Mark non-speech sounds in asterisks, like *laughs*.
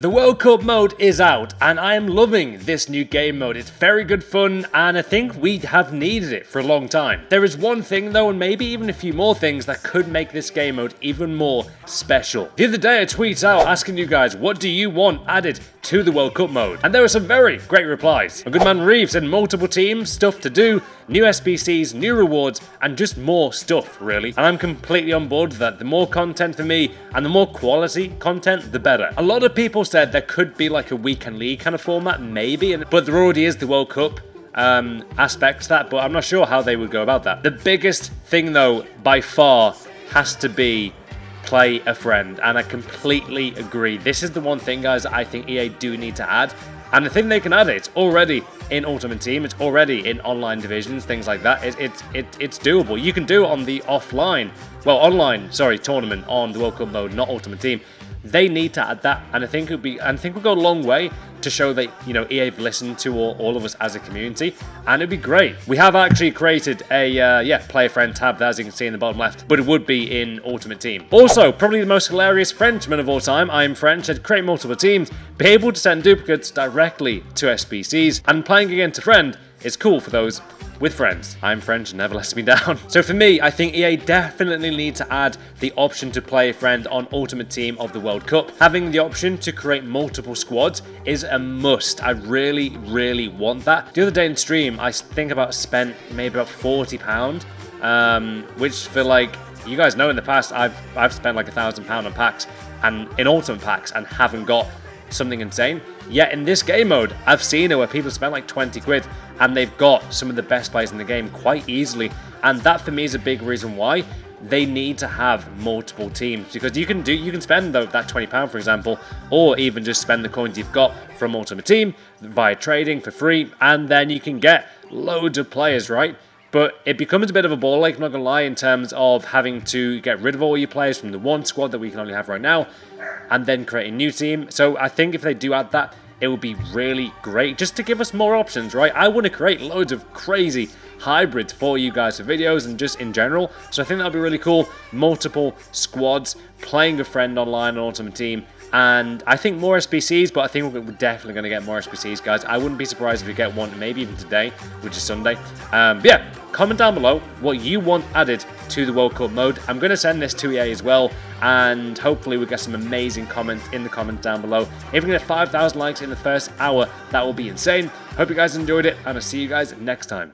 The World Cup mode is out and I am loving this new game mode. It's very good fun and I think we have needed it for a long time. There is one thing though and maybe even a few more things that could make this game mode even more special. The other day I tweeted out asking you guys what do you want added to the World Cup mode and there were some very great replies. A good man Reeves said multiple teams, stuff to do, new SBCs, new rewards and just more stuff really. And I'm completely on board with that. The more content for me and the more quality content the better. A lot of people said there could be like a weekend league kind of format, maybe, but there already is the World Cup um, aspect to that, but I'm not sure how they would go about that. The biggest thing, though, by far, has to be play a friend, and I completely agree. This is the one thing, guys, I think EA do need to add, and the thing they can add it. already in Ultimate Team, it's already in online divisions, things like that. It, it, it, it's doable. You can do it on the offline, well, online, sorry, tournament on the World Cup mode, not Ultimate Team they need to add that, and I think it would be, and I think we'll go a long way to show that you know EA have listened to all, all of us as a community, and it'd be great. We have actually created a uh, yeah play a friend tab there, as you can see in the bottom left, but it would be in Ultimate Team. Also, probably the most hilarious Frenchman of all time. I am French. Said create multiple teams, be able to send duplicates directly to SBCs, and playing against a friend is cool for those with friends. I'm French never lets me down. *laughs* So for me, I think EA definitely need to add the option to play a friend on Ultimate Team of the World Cup. Having the option to create multiple squads is a must. I really, really want that. The other day in stream, I think about spent maybe about £40, um, which for like, you guys know in the past, I've, I've spent like a thousand pound on packs and in Ultimate packs and haven't got something insane. Yet in this game mode, I've seen it where people spend like 20 quid and they've got some of the best players in the game quite easily. And that for me is a big reason why they need to have multiple teams because you can do you can spend the, that 20 pound for example or even just spend the coins you've got from ultimate team via trading for free and then you can get loads of players right but it becomes a bit of a ball like, I'm not to lie, in terms of having to get rid of all your players from the one squad that we can only have right now and then create a new team. So I think if they do add that, it would be really great just to give us more options, right? I want to create loads of crazy hybrids for you guys for videos and just in general. So I think that would be really cool. Multiple squads, playing a friend online on Ultimate Team, and I think more SBCs, but I think we're definitely going to get more SBCs, guys. I wouldn't be surprised if we get one, maybe even today, which is Sunday. Um, yeah, comment down below what you want added to the World Cup mode. I'm going to send this to EA as well, and hopefully we get some amazing comments in the comments down below. If we get 5,000 likes in the first hour, that will be insane. Hope you guys enjoyed it, and I'll see you guys next time.